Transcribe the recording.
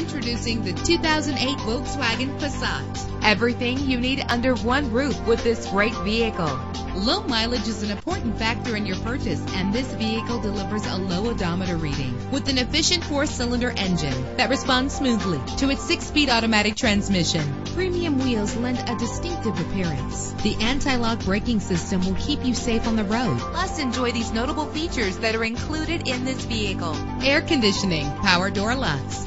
Introducing the 2008 Volkswagen Passat. Everything you need under one roof with this great vehicle. Low mileage is an important factor in your purchase, and this vehicle delivers a low odometer reading with an efficient four-cylinder engine that responds smoothly to its six-speed automatic transmission. Premium wheels lend a distinctive appearance. The anti-lock braking system will keep you safe on the road. Plus, enjoy these notable features that are included in this vehicle. Air conditioning, power door locks,